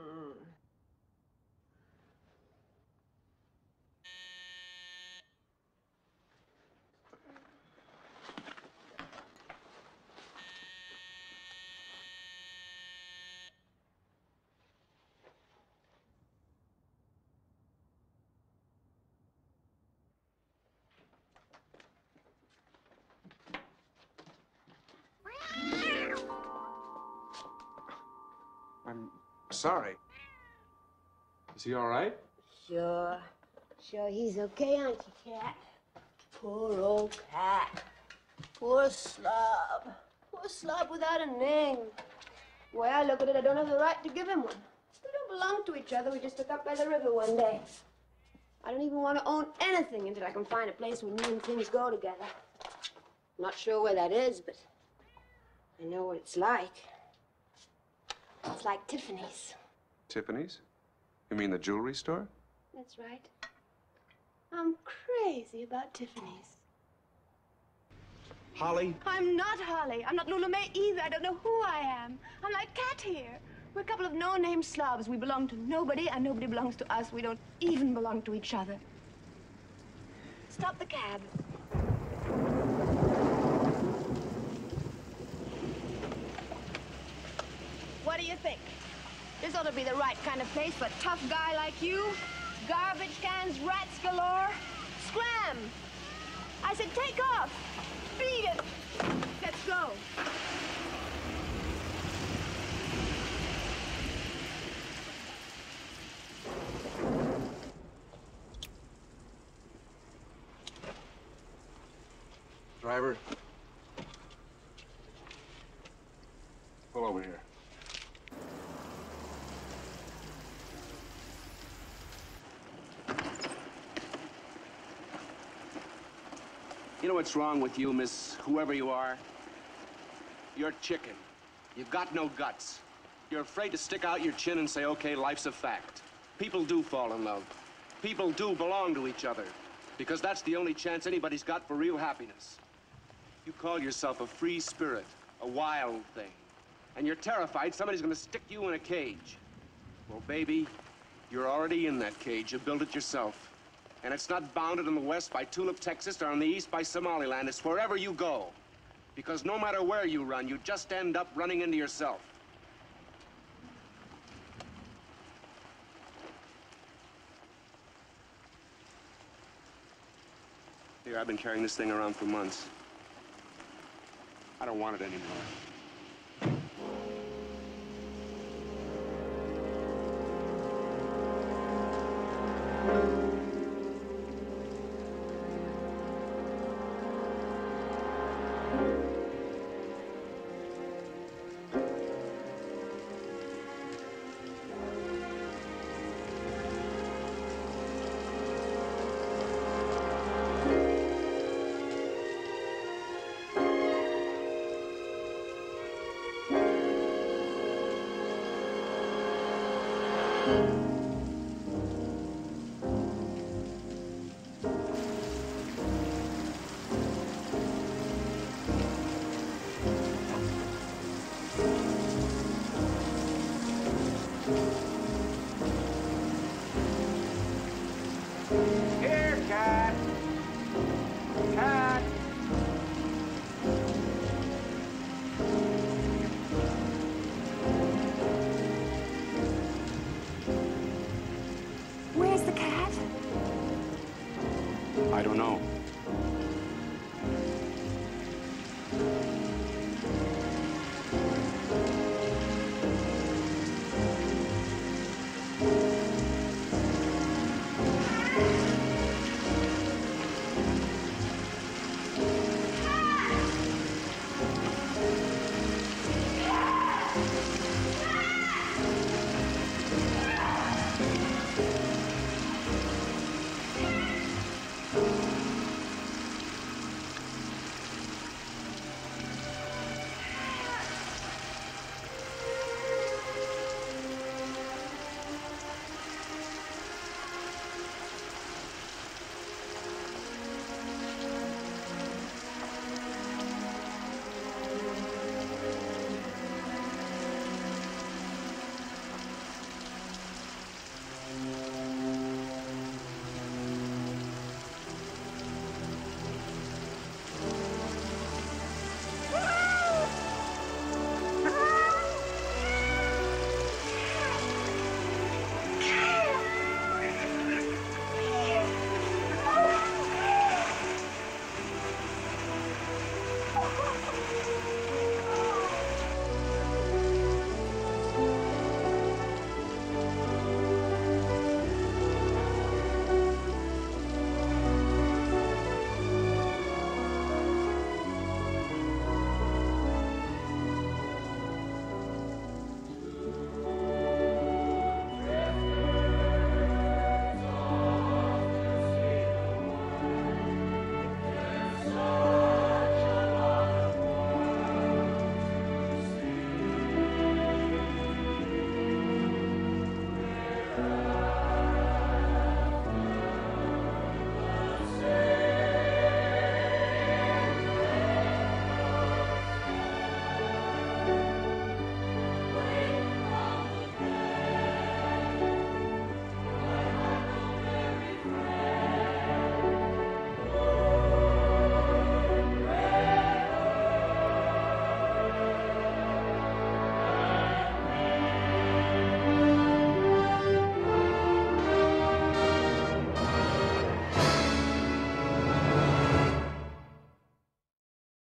mm. Sorry. Is he all right? Sure. Sure, he's okay, aren't you, Cat? Poor old cat. Poor slob. Poor slob without a name. Way I look at it, I don't have the right to give him one. We don't belong to each other. We just took up by the river one day. I don't even want to own anything until I can find a place where me and things go together. I'm not sure where that is, but I know what it's like. It's like Tiffany's. Tiffany's? You mean the jewelry store? That's right. I'm crazy about Tiffany's. Holly? I'm not Holly. I'm not Lula Mae either. I don't know who I am. I'm like Cat here. We're a couple of no-name slobs. We belong to nobody, and nobody belongs to us. We don't even belong to each other. Stop the cab. What do you think? This ought to be the right kind of place for a tough guy like you. Garbage cans, rats galore. Scram! I said take off. Beat it. Let's go. Driver. Pull over here. You know what's wrong with you, Miss whoever you are? You're chicken. You've got no guts. You're afraid to stick out your chin and say, okay, life's a fact. People do fall in love. People do belong to each other. Because that's the only chance anybody's got for real happiness. You call yourself a free spirit, a wild thing. And you're terrified somebody's gonna stick you in a cage. Well, baby, you're already in that cage. You built it yourself. And it's not bounded in the west by Tulip, Texas, or on the east by Somaliland. It's wherever you go. Because no matter where you run, you just end up running into yourself. Here, I've been carrying this thing around for months. I don't want it anymore. I don't know.